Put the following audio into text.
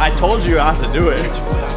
I told you I have to do it.